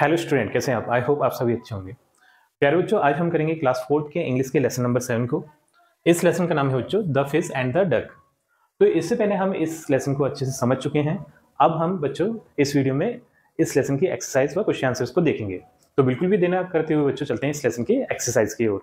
Hello student कैसे हैं आप? आई होप आप सभी अच्छे होंगे। प्यारे बच्चों, आज हम करेंगे क्लास फोर्थ के इंग्लिश के लेसन नंबर सेवन को। इस लेसन का नाम है बच्चों the fish and the duck तो इससे पहले हम इस लेसन को अच्छे से समझ चुके हैं। अब हम बच्चों, इस वीडियो में इस लेसन की एक्सरसाइज व क्वेश्चन आंसर्स को देखेंगे। तो बिल्कुल भी देना करते हुए बच्चों, चलते हैं इस लेसन की एक्सरसाइज की ओर।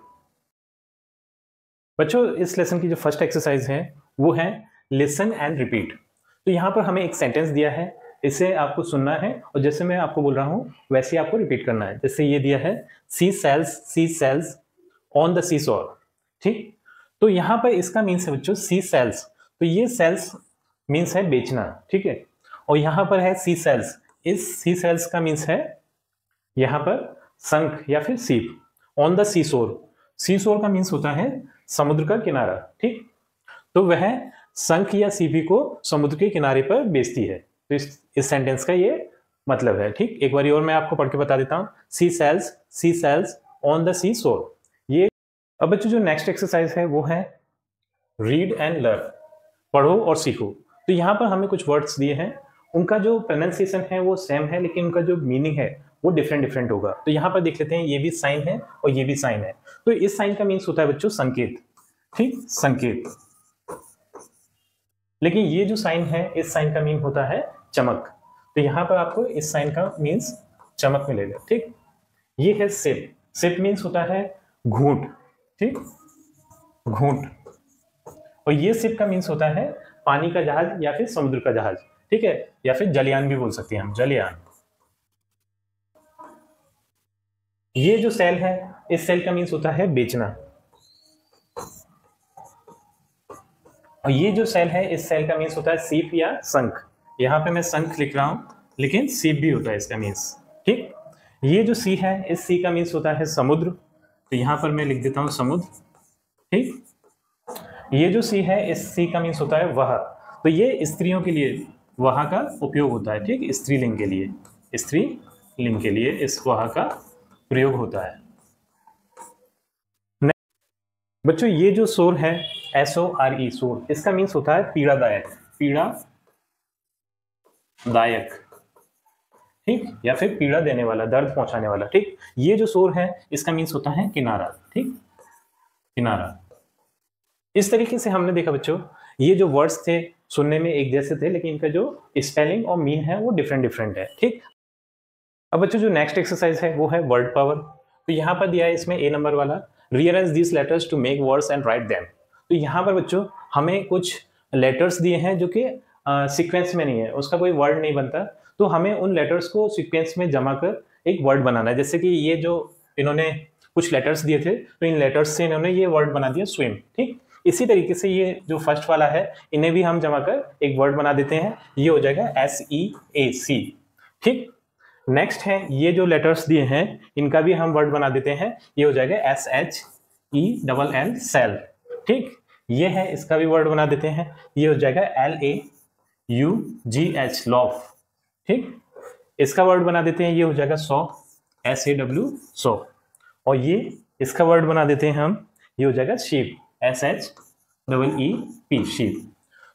बच्चों, इस लेसन की जो फ़र्स्ट एक्सरसाइज है, वो है लिसन एंड रिपीट तो यहाँ पर हमें एक सेंटेंस दिया है। इसे आपको सुनना है और जैसे मैं आपको बोल रहा हूँ, वैसे आपको रिपीट करना है। जैसे ये दिया है she sells sea shells on the sea shore ठीक? तो यहाँ पर इसका मीन्स है बच्चों सी सेल्स तो ये सेल्स मीन्स है बेचना, ठीक है? और यहाँ पर है सी सेल्स इस सी सेल्स का मीन्स है यहाँ पर संख या फिर सीप। ऑन द सी सोर सी सोर का मीन्स होता है समुद्र का किनारा, ठीक? तो वह संख या सीपी को समुद्र के किनारे पर बेचती है। तो इस इस सेंटेंस का ये मतलब है, ठीक? एक बार और मैं आपको पढ़ के बता देता हूँ। She sells sea shells on the sea shore ये, अब बच्चों, जो नेक्स्ट एक्सरसाइज है, वो है रीड एंड लर्न पढ़ो और सीखो। तो यहाँ पर हमें कुछ वर्ड्स दिए हैं। उनका जो प्रोनाउंसिएशन है, वो सेम है, लेकिन उनका जो मीनिंग है, वो डिफरेंट डिफरेंट होगा। तो यहाँ पर देख लेते हैं, ये भी साइन है और ये भी साइन है। तो इस साइन का मीन्स होता है बच्चों, संकेत। ठीक? संकेत। लेकिन ये जो साइन है, इस साइन का मीन होता है चमक। तो यहाँ पर आपको इस साइन का मीन्स चमक मिलेगा, ठीक? ये है सिप सिप मीन्स होता है घूट, ठीक? घूट। और ये सिप का मीन्स होता है पानी का जहाज़ या फिर समुद्र का जहाज़, ठीक है? या फिर जलयान भी बोल सकते हैं हम, जलयान। ये जो सेल है, इस सेल का मीन्स होता है बेचना। और ये जो सेल है, इस सेल का मीन्स होता है सीप या संख यहाँ पे मैं संख लिख रहा हूँ, लेकिन सीप भी होता है इसका मीन्स ठीक? ये जो सी है, इस सी का मीन्स होता है समुद्र। तो यहाँ पर मैं लिख देता हूँ समुद्र, ठीक? ये जो सी है, इस सी का मीन्स होता है वह। तो ये स्त्रियों के लिए वह का उपयोग होता है, ठीक? स्त्रीलिंग के लिए स्त्री लिंग के लिए इस वह का प्रयोग होता है। बच्चों, ये जो शोर है एस ओ आर ई शोर इसका मीन्स होता है पीड़ादायक, पीड़ा दायक। ठीक? या फिर पीड़ा देने वाला, दर्द पहुँचाने वाला, ठीक? ये जो शोर है, इसका मीन्स होता है किनारा, ठीक? किनारा। इस तरीके से हमने देखा बच्चों, ये जो वर्ड्स थे, सुनने में एक जैसे थे, लेकिन इनका जो स्पेलिंग और मीन है, वो डिफरेंट डिफरेंट है, ठीक? अब बच्चों, जो नेक्स्ट एक्सरसाइज है, वो है वर्ड पावर तो यहाँ पर दिया है इसमें ए नंबर वाला realise this letters to make words and write them तो यहाँ पर बच्चों, हमें कुछ लेटर्स दिए हैं, जो कि सीक्वेंस में नहीं है। उसका कोई वर्ड नहीं बनता। तो हमें उन लेटर्स को सीक्वेंस में जमा कर एक वर्ड बनाना है। जैसे कि ये जो इन्होंने कुछ लेटर्स दिए थे तो इन लेटर्स से इन्होंने ये वर्ड बना दिया स्विम ठीक? इसी तरीके से ये जो फ़र्स्ट वाला है, इन्हें भी हम जमा कर एक वर्ड बना देते हैं। ये हो जाएगा एस ई ए सी ठीक? नेक्स्ट है, ये जो लेटर्स दिए हैं, इनका भी हम वर्ड बना देते हैं। ये हो जाएगा S H E double L shell ठीक? ये है, इसका भी वर्ड बना देते हैं। ये हो जाएगा L A U G H laugh ठीक? इसका वर्ड बना देते हैं, ये हो जाएगा सौ एस ए डब्ल्यू सौ। और ये, इसका वर्ड बना देते हैं हम, ये हो जाएगा sheep S H double E P sheep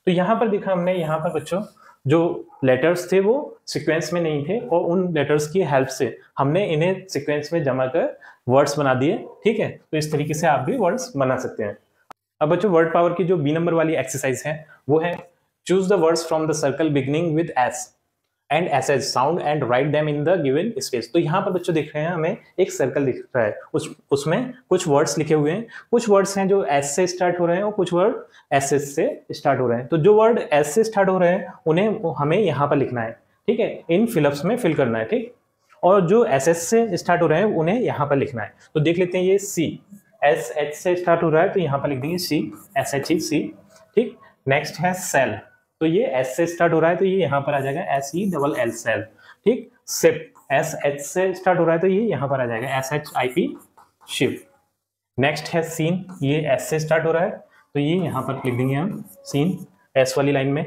तो यहाँ पर देखा हमने, यहाँ पर बच्चों, जो लेटर्स थे वो सीक्वेंस में नहीं थे, और उन लेटर्स की हेल्प से हमने इन्हें सीक्वेंस में जमा कर वर्ड्स बना दिए, ठीक है? तो इस तरीके से आप भी वर्ड्स बना सकते हैं। अब बच्चों वर्ड पावर की जो बी नंबर वाली एक्सरसाइज है, वो है choose the words from the circle beginning with S and S as sound and write them in the given space तो यहाँ पर बच्चों दिख रहे हैं हमें एक सर्कल दिख रहा है। उस, उसमें कुछ वर्ड्स लिखे हुए हैं। कुछ वर्ड्स हैं जो एस से स्टार्ट हो रहे हैं और कुछ वर्ड एस एस से स्टार्ट हो रहे हैं। तो जो वर्ड एस से स्टार्ट हो रहे हैं, उन्हें हमें यहाँ पर लिखना है। ठीक है? इन फिलअप्स में फिल करना है, ठीक? और जो एस एस से स्टार्ट हो रहे हैं, उन्हें यहाँ पर लिखना है। तो देख लेते हैं ये सी एस एच से स्टार्ट हो रहा है तो यहाँ पर लिख देंगे सी एस एच ई सी ठीक? नेक्स्ट है सेल तो ये एस से स्टार्ट हो रहा है तो ये यहाँ पर आ जाएगा S E double L sell ठीक? सिप एस एच से स्टार्ट हो रहा है तो ये यहाँ पर आ जाएगा S H I P ship next है सीन ये एस से स्टार्ट हो रहा है तो ये यहाँ पर लिख देंगे हम सीन एस वाली लाइन में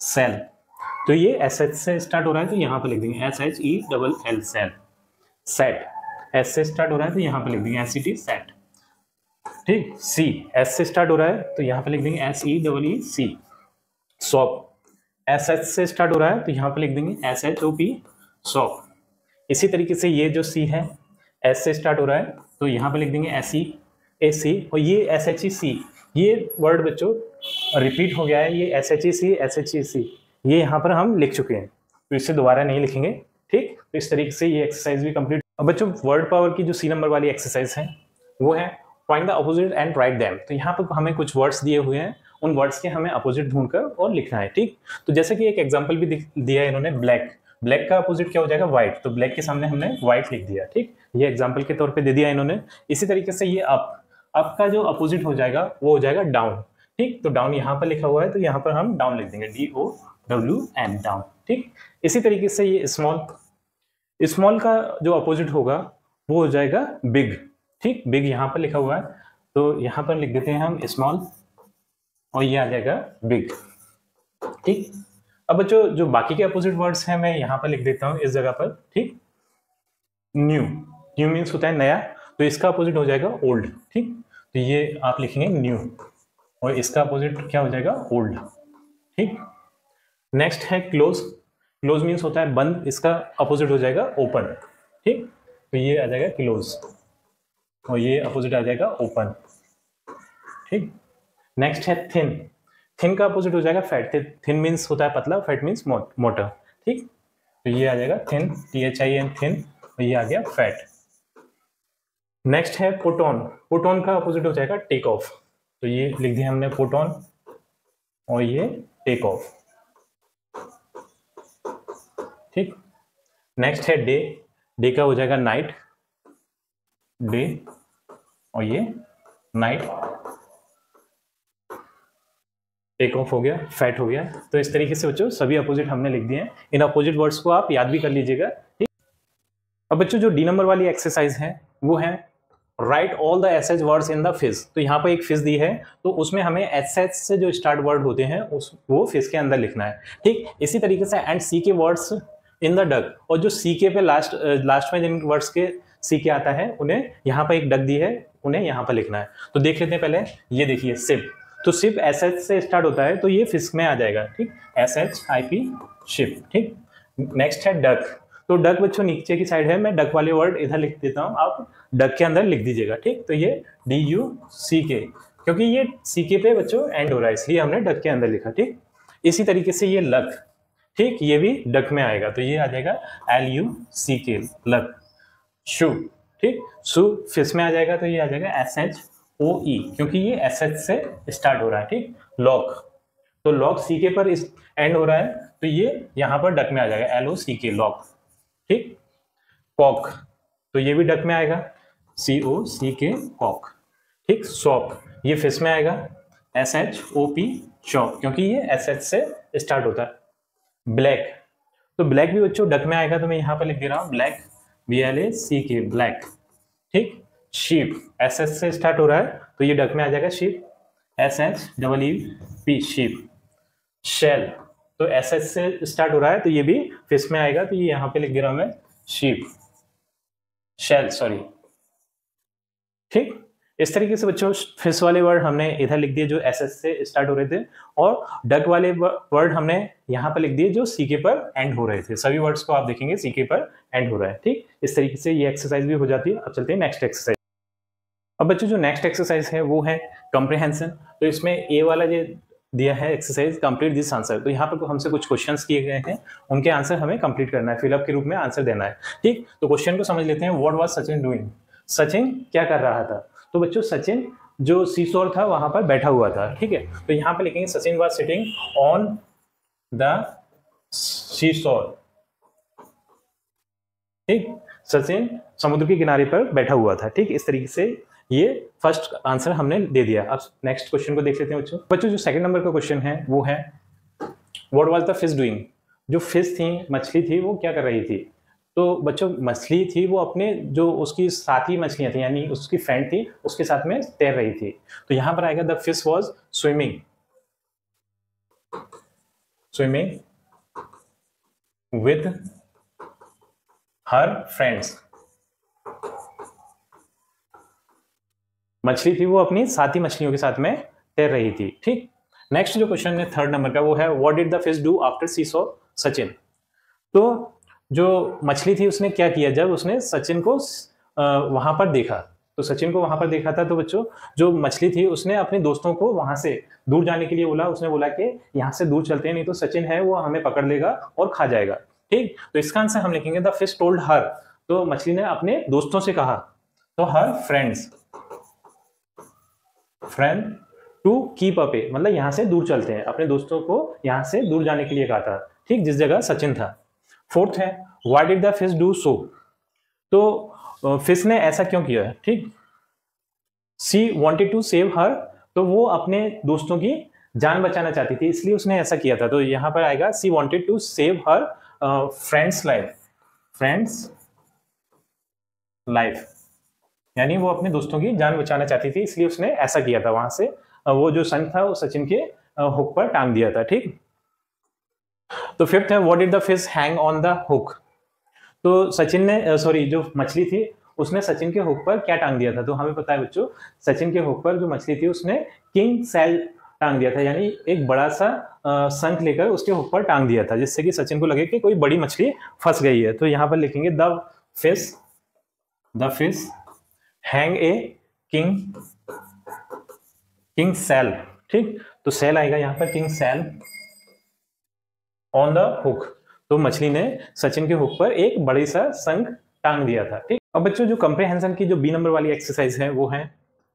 सेल तो ये एस एच से स्टार्ट हो रहा है तो यहाँ पर लिख देंगे S H E double L shell set S से स्टार्ट हो रहा है तो यहाँ पर लिख देंगे एस सी टी सेट ठीक? सी एस से स्टार्ट हो रहा है तो यहाँ पर लिख देंगे S E double E C shop S H से स्टार्ट हो रहा है तो यहाँ पे लिख देंगे S H O P shop इसी तरीके से ये जो सी है एस से स्टार्ट हो रहा है तो यहाँ पे लिख देंगे एस सी ए सी और ये एस एच ई सी ये वर्ड बच्चों रिपीट हो गया है, ये S H E C S H E C ये यहाँ पर हम लिख चुके हैं तो इससे दोबारा नहीं लिखेंगे, ठीक? तो इस तरीके से ये एक्सरसाइज भी कंप्लीट अब बच्चों वर्ड पावर की जो सी नंबर वाली एक्सरसाइज है, वो है find the opposite and write them तो यहाँ पर हमें कुछ वर्ड्स दिए हुए हैं उन वर्ड्स के हमें अपोजिट ढूंढकर और लिखना है, ठीक? तो जैसे कि एक एग्ज़ाम्पल भी दिया है इन्होंने ब्लैक ब्लैक का अपोजिट क्या हो जाएगा? व्हाइट तो ब्लैक के सामने हमने व्हाइट लिख दिया, ठीक? ये एग्ज़ाम्पल के तौर पे दे दिया इन्होंने। इसी तरीके से ये अप अप का जो अपोजिट हो जाएगा, वो हो जाएगा डाउन ठीक? तो डाउन यहाँ पर लिखा हुआ है तो यहाँ पर हम डाउन लिख देंगे D O W N down ठीक? इसी तरीके से ये स्मॉल स्मॉल का जो अपोजिट होगा, वो हो जाएगा बिग ठीक? बिग यहाँ पर लिखा हुआ है तो यहाँ पर लिख देते हैं हम स्मॉल और ये आ जाएगा बिग ठीक? अब बच्चों, जो बाकी के अपोजिट वर्ड्स हैं, मैं यहाँ पर लिख देता हूँ, इस जगह पर, ठीक? न्यू न्यू मीन्स होता है नया तो इसका अपोजिट हो जाएगा ओल्ड ठीक? तो ये आप लिखेंगे न्यू और इसका अपोजिट क्या हो जाएगा ओल्ड ठीक? नेक्स्ट है क्लोज क्लोज मीन्स होता है बंद, इसका अपोजिट हो जाएगा ओपन ठीक? तो ये आ जाएगा क्लोज और ये अपोजिट आ जाएगा ओपन ठीक? नेक्स्ट है थिन थिन का अपोजिट हो जाएगा फैट थिन मीन्स होता है पतला फैट मीन्स मोटर ठीक? तो ये आ जाएगा thin T H I N thin ये आ गया फैट नेक्स्ट है पोटोन पोटोन का अपोजिट हो जाएगा टेक ऑफ़ तो ये लिख दिया हमने पोटोन और ये टेक ऑफ़ ठीक? नेक्स्ट है डे डे का हो जाएगा नाइट डे और ये नाइट टेक ऑफ़ हो गया फैट हो गया। तो इस तरीके से बच्चों, सभी अपोजिट हमने लिख दिए हैं। इन अपोजिट वर्ड्स को आप याद भी कर लीजिएगा, ठीक? अब बच्चों, जो डी नंबर वाली एक्सरसाइज है, वो है write all the S H words in the fish तो यहाँ पर एक फिज दी है तो उसमें हमें एस एच से जो स्टार्ट वर्ड होते हैं, उस, वो फिज के अंदर लिखना है, ठीक? इसी तरीके से एंड सी के वर्ड्स इन द डक और जो सी के पे लास्ट लास्ट में जिन वर्ड्स के सी के आता है, उन्हें यहाँ पर एक डक दी है, उन्हें यहाँ पर लिखना है। तो देख लेते हैं पहले, ये देखिए सिप तो सिप एस एच से स्टार्ट होता है तो ये फिस्क में आ जाएगा, ठीक? S H I P ship ठीक? नेक्स्ट है डक तो डक बच्चों, नीचे की साइड है, मैं डक वाले वर्ड इधर लिख देता हूँ, आप डक के अंदर लिख दीजिएगा, ठीक? तो ये डी यू सी के क्योंकि ये सी के पे बच्चों एंड हो रहा है, इसलिए हमने डक के अंदर लिखा, ठीक? इसी तरीके से ये लक ठीक? ये भी डक में आएगा तो ये आ जाएगा एल यू सी के लक शू ठीक? शू फिस में आ जाएगा तो ये आ जाएगा एस एच ओ ई क्योंकि ये एस एच से स्टार्ट हो रहा है, ठीक? लॉक तो लॉक सी के पर एंड हो रहा है तो ये यहाँ पर डक में आ जाएगा एल ओ सी के लॉक ठीक? कॉक तो ये भी डक में आएगा सी ओ सी के कॉक ठीक? शॉप ये फिस में आएगा S H O P shop क्योंकि ये एस एच से स्टार्ट होता है. ब्लैक तो ब्लैक भी बच्चों डक में आएगा तो मैं यहाँ पर लिख दे रहा हूँ black B L A C K black ठीक? शीप एस एस से स्टार्ट हो रहा है तो ये डक में आ जाएगा sheep. S H double E P sheep. Shell तो एस एस से स्टार्ट हो रहा है तो ये भी फ़िश में आएगा तो ये यहाँ पे लिख दे रहा हूँ मैं, शीप। शेल सॉरी ठीक? इस तरीके से बच्चों फ़िश वाले वर्ड हमने इधर लिख दिए जो एस एस से स्टार्ट हो रहे थे, और डक वाले वर्ड हमने यहाँ पर लिख दिए जो सीके पर एंड हो रहे थे। सभी वर्ड्स को आप देखेंगे सीके पर एंड हो रहा है। ठीक? इस तरीके से ये एक्सरसाइज भी हो जाती है। अब चलते हैं नेक्स्ट एक्सरसाइज अब बच्चों, जो नेक्स्ट एक्सरसाइज है, वो है कंप्रीहेंशन तो इसमें ए वाला जो दिया है एक्सरसाइज कंप्लीट दिस आंसर तो यहाँ पर हमसे कुछ क्वेश्चंस किए गए हैं। उनके आंसर हमें कंप्लीट करना है फिलअप के रूप में आंसर देना है। ठीक? तो क्वेश्चन को समझ लेते हैं what was Sachin doing Sachin क्या कर रहा था? तो बच्चों सचिन जो सीसोर था, वहाँ पर बैठा हुआ था। ठीक है? तो यहाँ पर लिखेंगे Sachin was sitting on the seesaw ठीक? सचिन समुद्र के किनारे पर बैठा हुआ था। ठीक? इस तरीके से ये फ़र्स्ट आंसर हमने दे दिया। अब नेक्स्ट क्वेश्चन को देख लेते हैं बच्चों। बच्चों, जो सेकंड नंबर का क्वेश्चन है, वो है what was the fish doing जो फ़िश थी, मछली थी, वो क्या कर रही थी? तो बच्चों, मछली थी, वो अपने जो उसकी साथी मछलियाँ थी, यानी उसकी फ्रेंड थी, उसके साथ में तैर रही थी। तो यहाँ पर आएगा the fish was swimming swimming with her friends मछली थी वो अपनी साथी मछलियों के साथ में तैर रही थी, ठीक? नेक्स्ट जो क्वेश्चन है थर्ड नंबर का वो है what did the fish do after she सो सचिन तो जो मछली थी उसने क्या किया जब उसने सचिन को वहाँ पर देखा? तो सचिन को वहाँ पर देखा था तो बच्चों, जो मछली थी उसने अपने दोस्तों को वहाँ से दूर जाने के लिए बोला। उसने बोला कि यहाँ से दूर चलते हैं, नहीं तो सचिन है, वो हमें पकड़ लेगा और खा जाएगा, ठीक? तो इसका आंसर हम लिखेंगे द फ़िश टोल्ड हर तो मछली ने अपने दोस्तों से कहा तो हर friends friend to keep up मतलब यहाँ से दूर चलते हैं। अपने दोस्तों को यहाँ से दूर जाने के लिए कहा था। ठीक, जिस जगह सचिन था। फोर्थ है why did the fish do so तो फ़िश ने ऐसा क्यों किया है? ठीक she wanted to save her तो वो अपने दोस्तों की जान बचाना चाहती थी, इसलिए उसने ऐसा किया था। तो यहाँ पर आएगा she wanted to save her friend's life friend's life यानी वो अपने दोस्तों की जान बचाना चाहती थी, इसलिए उसने ऐसा किया था वहाँ से। वो जो सन था, वो सचिन के हुक पर टांग दिया था, ठीक? तो फिफ्थ है what did the fish hang on the hook तो सचिन ने सॉरी जो मछली थी, उसने सचिन के हुक पर क्या टांग दिया था? तो हमें पता है बच्चों, सचिन के हुक पर जो मछली थी, उसने किंग सेल टांग दिया था, यानी एक बड़ा सा संख लेकर उसके हुक पर टांग दिया था, जिससे कि सचिन को लगे कि कोई बड़ी मछली फंस गई है। तो यहाँ पर लिखेंगे the fish the fish hang a king king cell, ठीक? तो सेल आएगा यहाँ पर, king cell on the hook तो मछली ने सचिन के हुक पर एक बड़ी सा संग टांग दिया था, ठीक? अब बच्चों, जो कंप्रेहेंशन की जो बी नंबर वाली एक्सरसाइज है, वो है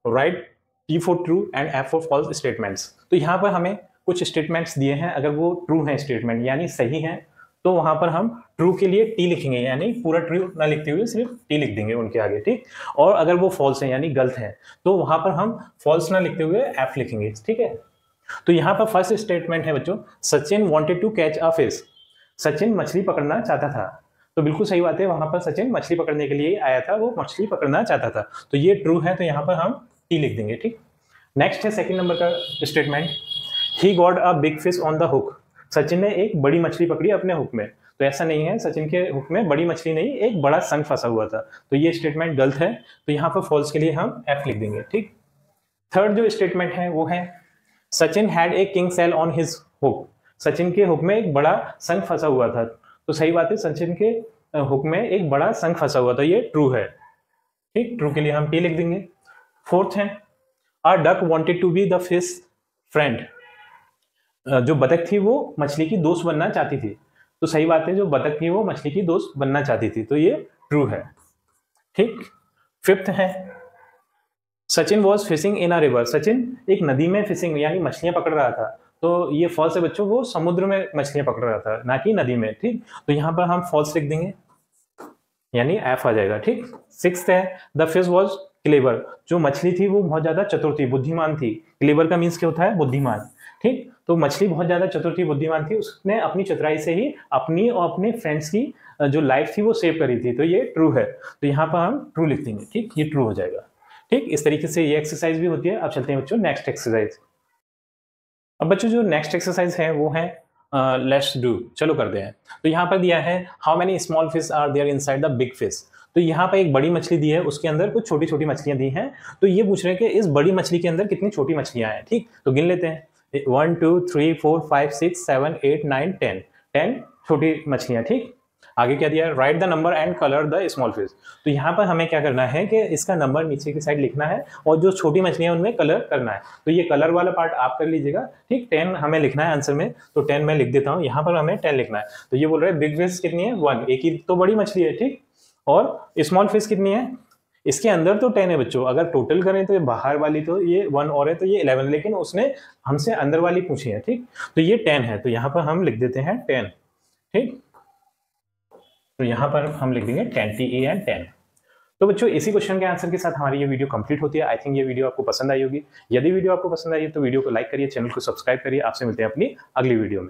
write T for true and F for false statements तो यहाँ पर हमें कुछ स्टेटमेंट्स दिए हैं, अगर वो ट्रू है स्टेटमेंट यानी सही है तो वहाँ पर हम ट्रू के लिए टी लिखेंगे, यानी पूरा ट्रू ना लिखते हुए सिर्फ़ टी लिख देंगे उनके आगे, ठीक? और अगर वो फॉल्स है, यानी गलत है तो वहाँ पर हम फॉल्स ना लिखते हुए एफ़ लिखेंगे, ठीक है? तो यहाँ पर फ़र्स्ट स्टेटमेंट है बच्चों, Sachin wanted to catch a fish Sachin मछली पकड़ना चाहता था। तो बिल्कुल सही बात है, वहाँ पर सचिन मछली पकड़ने के लिए आया था, वो मछली पकड़ना चाहता था। तो ये ट्रू है तो यहाँ पर हम टी लिख देंगे, ठीक? नेक्स्ट है सेकेंड नंबर का statement he got a big fish on the hook Sachin ने एक बड़ी मछली पकड़ी अपने हुक में। तो ऐसा नहीं है, सचिन के हुक में बड़ी मछली नहीं, एक बड़ा संघ फंसा हुआ था। तो ये स्टेटमेंट गलत है। तो यहाँ पर फॉल्स के लिए हम एफ़ लिख देंगे, ठीक? थर्ड जो स्टेटमेंट है, वो है, Sachin had a king cell on his hook Sachin के हुक में एक बड़ा संघ फंसा हुआ था। तो सही बात है, सचिन के हुक में एक बड़ा संघ फंसा हुआ था। ये ट्रू है, ठीक? ट्रू के लिए हम टी लिख देंगे। फोर्थ है a duck wanted to be the fish friend जो बतख थी वो मछली की दोस्त बनना चाहती थी। तो सही बात है, जो बतख थी वो मछली की दोस्त बनना चाहती थी। तो ये ट्रू है। ठीक? फिफ्थ है। Sachin was fishing in a river Sachin एक नदी में फिशिंग यानी मछलियाँ पकड़ रहा था। तो ये फॉल्स है बच्चों, वो समुद्र में मछलियाँ पकड़ रहा था, ना कि नदी में। ठीक? तो यहाँ पर हम फॉल्स लिख देंगे। यानी एफ़ आ जाएगा। ठीक? सिक्स है। द फ़िश वॉज़ क्लेवर जो मछली थी वो बहुत ज़्यादा चतुर थी बुद्धिमान थी। क्लेवर का मीन्स क्या होता है? बुद्धिमान। ठीक? तो मछली बहुत ज़्यादा चतुर थी बुद्धिमान थी उसने अपनी चतुराई से ही अपनी और अपने फ्रेंड्स की जो लाइफ थी वो सेव करी थी। तो ये ट्रू है। तो यहाँ पर हम ट्रू लिख देंगे ठीक? ये ट्रू हो जाएगा। ठीक? इस तरीके से ये एक्सरसाइज भी होती है। अब चलते हैं बच्चों नेक्स्ट एक्सरसाइज अब बच्चों जो नेक्स्ट एक्सरसाइज है वो है लेट्स uh, डू चलो करते हैं। तो यहाँ पर दिया है how many small fish are there inside the big fish तो यहाँ पर एक बड़ी मछली दी है, उसके अंदर कुछ छोटी छोटी मछलियाँ दी हैं। तो ये पूछ रहे हैं कि इस बड़ी मछली के अंदर कितनी छोटी मछलियाँ हैं, ठीक? तो गिन लेते हैं। One two three four five six seven eight nine ten ten छोटी मछलियाँ, ठीक? आगे क्या दिया write the number and colour the small fish तो यहाँ पर हमें क्या करना है कि इसका नंबर नीचे की साइड लिखना है और जो छोटी मछलियाँ उनमें कलर करना है। तो ये कलर वाला पार्ट आप कर लीजिएगा, ठीक? टेन हमें लिखना है आंसर में तो टेन मैं लिख देता हूँ। यहाँ पर हमें टेन लिखना है। तो ये बोल रहे हैं बिग फ़िश कितनी है? वन एक ही तो बड़ी मछली है, ठीक? और स्मॉल फ़िश कितनी है? इसके अंदर तो टेन है बच्चों। अगर टोटल करें तो ये बाहर वाली तो ये वन और है तो ये इलेवन लेकिन उसने हमसे अंदर वाली पूछी है, ठीक? तो ये टेन है तो यहाँ पर हम लिख देते हैं टेन ठीक? तो यहाँ पर हम लिख देंगे ten T A and ten तो बच्चों, इसी क्वेश्चन के आंसर के साथ हमारी ये वीडियो कंप्लीट होती है। आई थिंक ये वीडियो आपको पसंद आई होगी। यदि वीडियो आपको पसंद आई है तो वीडियो को लाइक करिए चैनल को सब्सक्राइब करिए। आपसे मिलते हैं अपनी अगली वीडियो में।